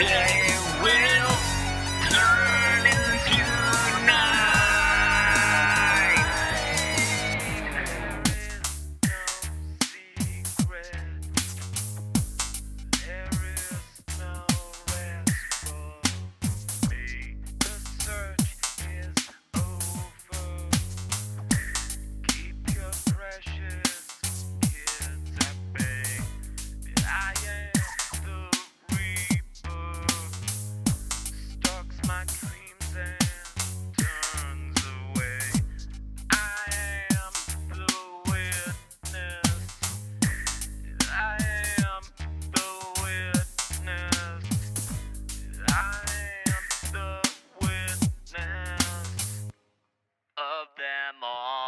Yeah. them all.